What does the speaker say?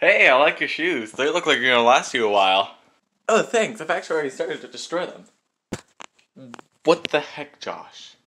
Hey, I like your shoes. They look like they're gonna last you a while. Oh, thanks. I've actually already started to destroy them. What the heck, Josh?